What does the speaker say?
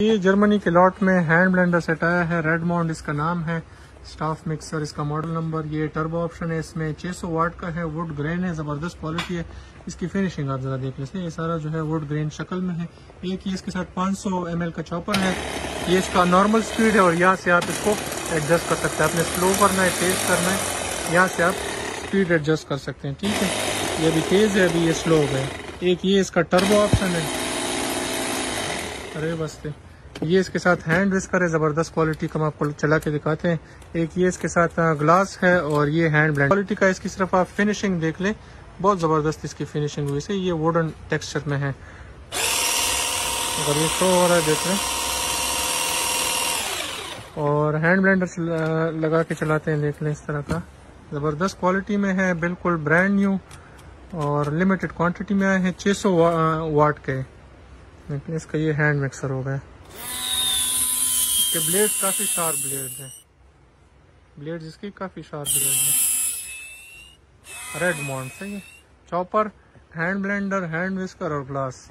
ये जर्मनी के लॉट में हैंड ब्लेंडर सेट आया है। रेडमोंड इसका नाम है। स्टाफ मिक्सर इसका मॉडल नंबर। ये टर्बो ऑप्शन है। इसमें 600 वाट का है। वुड ग्रेन है। ज़बरदस्त क्वालिटी है। इसकी फिनिशिंग आप ज़रा देख लेते हैं ये सारा जो है वुड ग्रेन शक्ल में है। एक ही इसके साथ 500 ml का चॉपर है। ये इसका नॉर्मल स्पीड है और यहाँ से आप इसको एडजस्ट कर सकते हैं। आपने स्लो करना है, तेज करना है। यहाँ से आप स्पीड एडजस्ट कर सकते हैं। ठीक है। ये अभी तेज है, अभी ये स्लो है एक ये इसका टर्बो ऑप्शन है। अरे बस्ते ये इसके साथ हैंड विस्कर है, ज़बरदस्त क्वालिटी का हम आपको चला के दिखाते हैं। एक ये इसके साथ ग्लास है और ये हैंड ब्लेंड क्वालिटी का इसकी सिर्फ़ आप फिनिशिंग देख लें। बहुत ज़बरदस्त इसकी फिनिशिंग हुई। से ये वुडन टेक्सचर में है। ये शो हो रहा है, देख लें। और हैंड ब्लेंडर लगा के चलाते हैं, देख लें इस तरह का। ज़बरदस्त क्वालिटी में है, बिल्कुल ब्रांड न्यू और लिमिटेड क्वांटिटी में आए हैं 600 वाट के। लेकिन इसका ये हैंड मिक्सर हो गया। इसके ब्लेड काफ़ी शार्प ब्लेड है। ब्लेड इसकी काफ़ी शार्प ब्लेड है। रेड मॉन्ट से ये chopper hand blender hand whisker और ग्लास